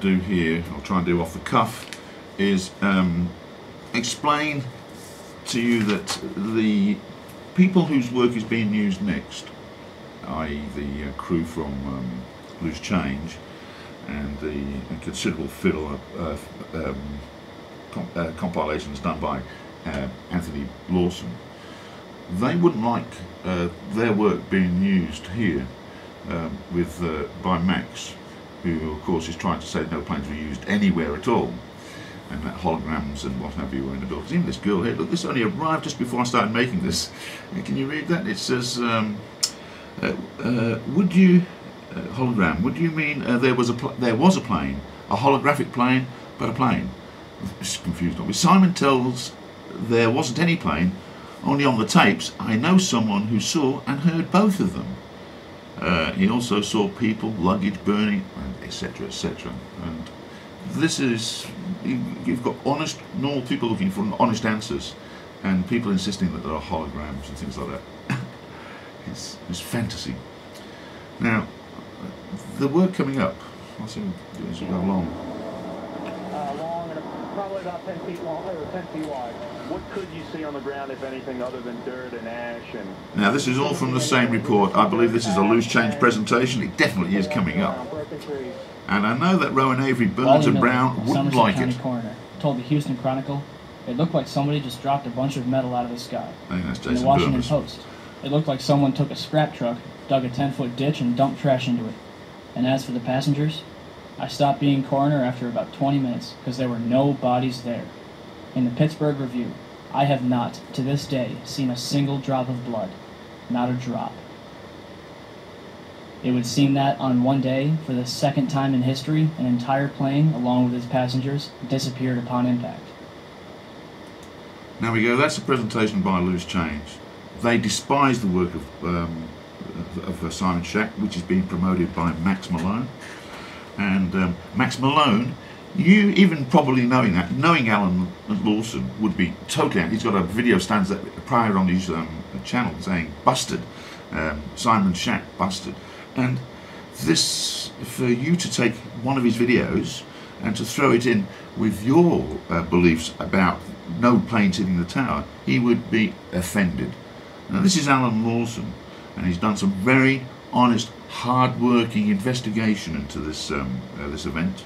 to do here, I'll try and do off the cuff, is um, explain to you that the people whose work is being used next, i.e. the uh, crew from um, Loose Change and the considerable fiddle uh, um, comp uh, compilations done by uh, Anthony Lawson, they wouldn't like uh, their work being used here um, with uh, by Max, who of course is trying to say no planes were used anywhere at all, and that holograms and what have you were in the buildings. Even this girl here, look, this only arrived just before I started making this. Can you read that? It says, um, uh, uh, "Would you uh, hologram? Would you mean uh, there was a there was a plane, a holographic plane, but a plane?" It's confused me. Simon tells there wasn't any plane, only on the tapes. I know someone who saw and heard both of them. Uh, he also saw people, luggage burning, etc., etc. And this is, you've got honest, normal people looking for honest answers, and people insisting that there are holograms and things like that. it's, it's fantasy. Now, the work coming up, I'll see as we go along. Uh, long and probably about 10 feet long, or 10 feet wide. What could you see on the ground, if anything, other than dirt and ash? And now, this is all from the same report. I believe this is a loose change presentation. It definitely is coming up. And I know that Rowan Avery, Burns and Brown wouldn't Somerset like County it. Coroner told the Houston Chronicle it looked like somebody just dropped a bunch of metal out of the sky. I think that's In the Washington Burns. Post, it looked like someone took a scrap truck, dug a 10 foot ditch, and dumped trash into it. And as for the passengers, I stopped being coroner after about 20 minutes because there were no bodies there. In the Pittsburgh Review, I have not, to this day, seen a single drop of blood. Not a drop. It would seem that on one day, for the second time in history, an entire plane, along with its passengers, disappeared upon impact. Now we go. That's a presentation by Loose Change. They despise the work of um, of Simon Shack, which is being promoted by Max Malone. And um, Max Malone, you even probably knowing that, knowing Alan Lawson would be totally. He's got a video stands that prior on his um, channel saying "busted," um, Simon Shack busted, and this for you to take one of his videos and to throw it in with your uh, beliefs about no planes hitting the tower, he would be offended. Now this is Alan Lawson, and he's done some very honest, hard-working investigation into this um, uh, this event,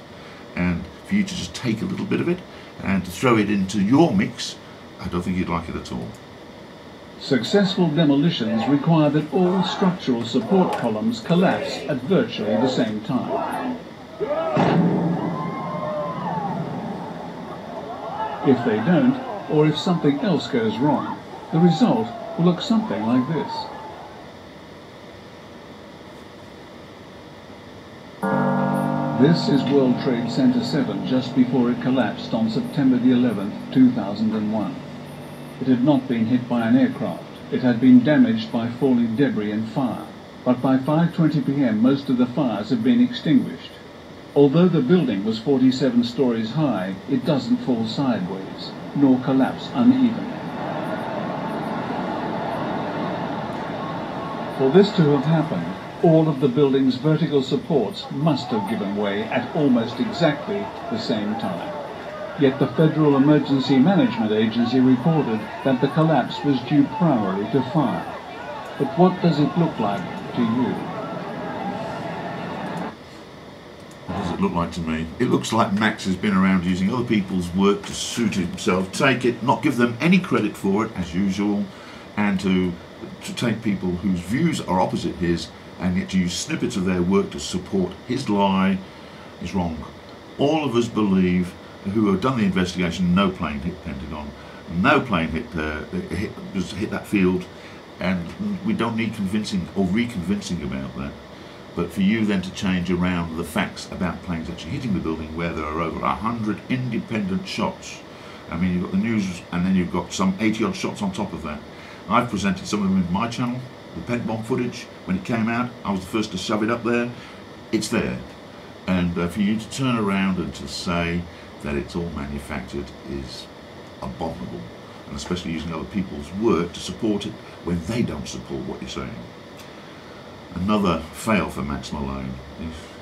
and for you to just take a little bit of it and to throw it into your mix, I don't think you'd like it at all. Successful demolitions require that all structural support columns collapse at virtually the same time. If they don't, or if something else goes wrong, the result will look something like this. This is World Trade Center 7 just before it collapsed on September the 11th, 2001. It had not been hit by an aircraft. It had been damaged by falling debris and fire. But by 5.20 p.m. most of the fires had been extinguished. Although the building was 47 stories high, it doesn't fall sideways, nor collapse unevenly. For this to have happened, all of the building's vertical supports must have given way at almost exactly the same time. Yet the Federal Emergency Management Agency reported that the collapse was due primarily to fire. But what does it look like to you? What does it look like to me? It looks like Max has been around using other people's work to suit himself, take it, not give them any credit for it, as usual, and to, to take people whose views are opposite his and yet to use snippets of their work to support his lie is wrong. All of us believe, who have done the investigation, no plane hit Pentagon, no plane hit, uh, hit, hit that field, and we don't need convincing or reconvincing about that. But for you then to change around the facts about planes actually hitting the building where there are over 100 independent shots. I mean, you've got the news and then you've got some 80 odd shots on top of that. I've presented some of them in my channel, the Pentagon footage. When it came out, I was the first to shove it up there. It's there. And uh, for you to turn around and to say that it's all manufactured is abominable. And especially using other people's work to support it when they don't support what you're saying. Another fail for Max Malone. If